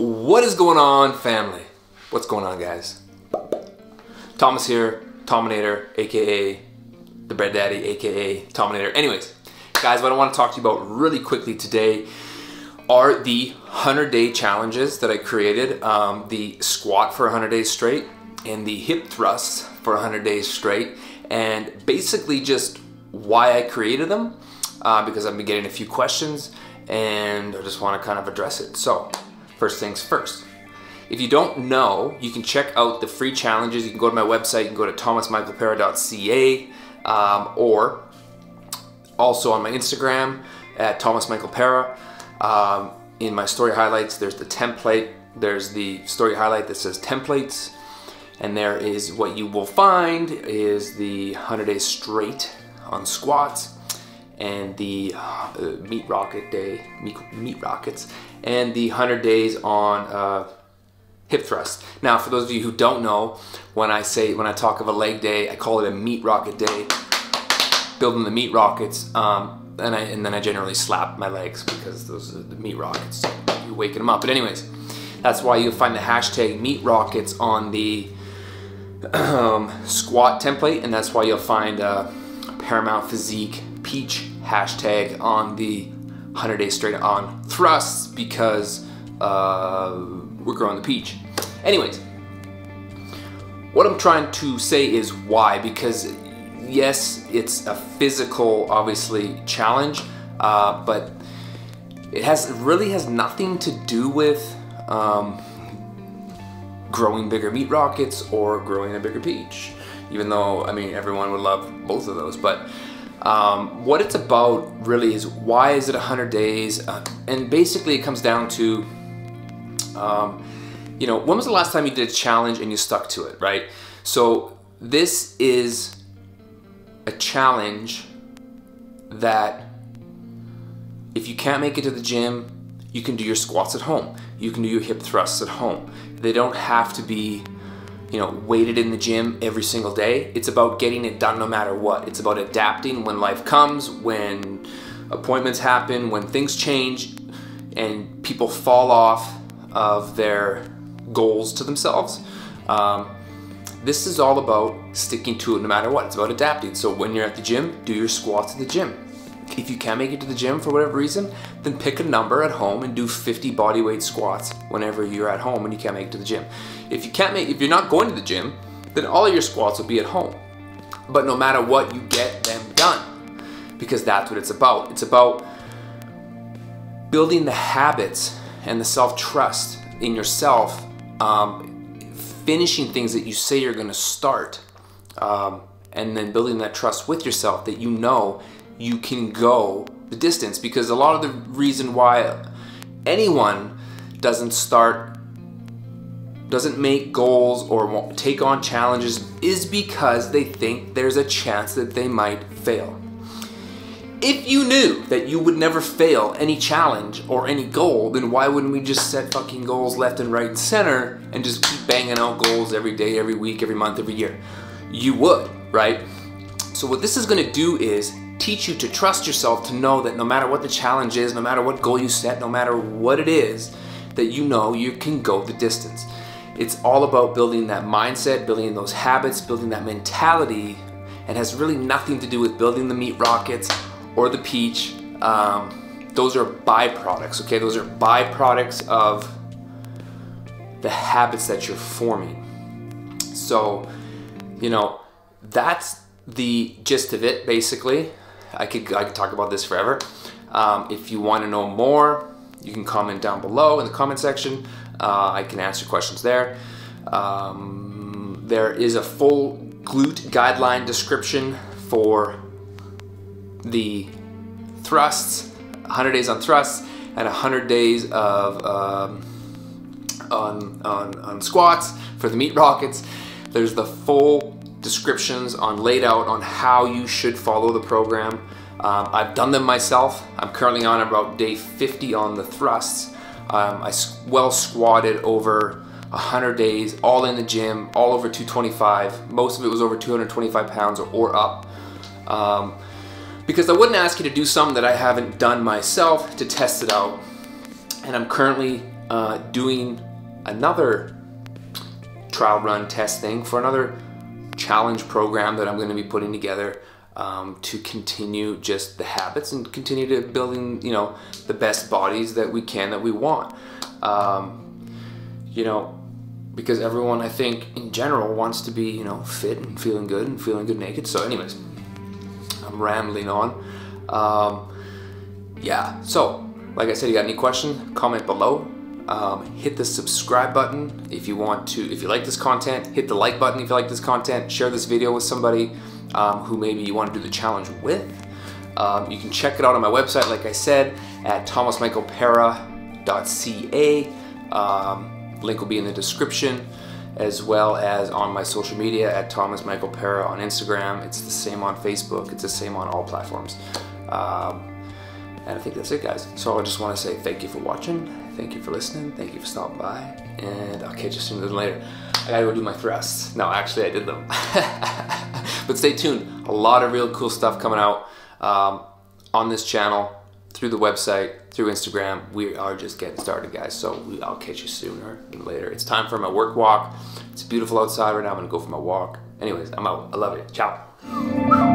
What is going on, family? What's going on, guys? Thomas here, Tominator, aka the Bread Daddy, aka Tominator. Anyways, guys, what I want to talk to you about really quickly today are the 100 day challenges that I created um, the squat for 100 days straight and the hip thrust for 100 days straight, and basically just why I created them uh, because I've been getting a few questions and I just want to kind of address it. So, first things first. If you don't know, you can check out the free challenges. You can go to my website, you can go to thomasmichaelperras.ca um, or also on my Instagram at thomasmichaelperras. Um, in my story highlights, there's the template. There's the story highlight that says templates. And there is what you will find is the 100 days straight on squats and the uh, meat rocket day, meat, meat, rockets, and the 100 days on uh, hip thrust. Now, for those of you who don't know, when I say, when I talk of a leg day, I call it a meat rocket day, building the meat rockets, um, and, I, and then I generally slap my legs because those are the meat rockets, you're waking them up. But anyways, that's why you'll find the hashtag meat rockets on the um, squat template, and that's why you'll find uh, Paramount Physique Peach hashtag on the 100 days straight on thrusts because uh, we're growing the peach. Anyways, what I'm trying to say is why, because yes, it's a physical, obviously, challenge, uh, but it has really has nothing to do with um, growing bigger meat rockets or growing a bigger peach. Even though, I mean, everyone would love both of those, but um, what it's about really is why is it 100 days? Uh, and basically, it comes down to, um, you know, when was the last time you did a challenge and you stuck to it, right? So, this is a challenge that if you can't make it to the gym, you can do your squats at home. You can do your hip thrusts at home. They don't have to be you know, weighted in the gym every single day. It's about getting it done no matter what. It's about adapting when life comes, when appointments happen, when things change and people fall off of their goals to themselves. Um, this is all about sticking to it no matter what. It's about adapting. So when you're at the gym, do your squats at the gym. If you can't make it to the gym for whatever reason, then pick a number at home and do 50 bodyweight squats whenever you're at home and you can't make it to the gym. If you can't make, if you're not going to the gym, then all of your squats will be at home. But no matter what, you get them done because that's what it's about. It's about building the habits and the self-trust in yourself, um, finishing things that you say you're going to start, um, and then building that trust with yourself that you know you can go the distance because a lot of the reason why anyone doesn't start doesn't make goals or take on challenges is because they think there's a chance that they might fail. If you knew that you would never fail any challenge or any goal, then why wouldn't we just set fucking goals left and right and center and just keep banging out goals every day, every week, every month, every year? You would, right? So what this is gonna do is teach you to trust yourself to know that no matter what the challenge is, no matter what goal you set, no matter what it is, that you know you can go the distance. It's all about building that mindset, building those habits, building that mentality, and has really nothing to do with building the meat rockets or the peach. Um, those are byproducts, okay? Those are byproducts of the habits that you're forming. So, you know, that's the gist of it, basically. I could I could talk about this forever. Um, if you want to know more, you can comment down below in the comment section. Uh, I can answer questions there. Um, there is a full glute guideline description for the thrusts, 100 days on thrusts, and 100 days of um, on, on, on squats for the meat rockets. There's the full descriptions on laid out on how you should follow the program. Um, I've done them myself. I'm currently on about day 50 on the thrusts. Um, I well squatted over 100 days, all in the gym, all over 225. Most of it was over 225 pounds or, or up. Um, because I wouldn't ask you to do something that I haven't done myself to test it out. And I'm currently uh, doing another trial run test thing for another challenge program that I'm going to be putting together um, to continue just the habits and continue to building you know the best bodies that we can that we want. Um, you know, because everyone I think in general wants to be you know fit and feeling good and feeling good naked. So, anyways, I'm rambling on. Um, yeah, so like I said, you got any question? Comment below. Um, hit the subscribe button if you want to. If you like this content, hit the like button if you like this content. Share this video with somebody um, who maybe you want to do the challenge with. Um, you can check it out on my website, like I said, at thomasmichaelperras.ca. Um, link will be in the description, as well as on my social media at Thomas Michael Perras on Instagram. It's the same on Facebook. It's the same on all platforms. Um, and I think that's it, guys. So I just want to say thank you for watching. Thank you for listening. Thank you for stopping by. And I'll catch you sooner than later. I gotta go do my thrusts. No, actually, I did them. but stay tuned. A lot of real cool stuff coming out um, on this channel, through the website, through Instagram. We are just getting started, guys. So we, I'll catch you sooner than later. It's time for my work walk. It's beautiful outside right now. I'm gonna go for my walk. Anyways, I'm out. I love you. Ciao.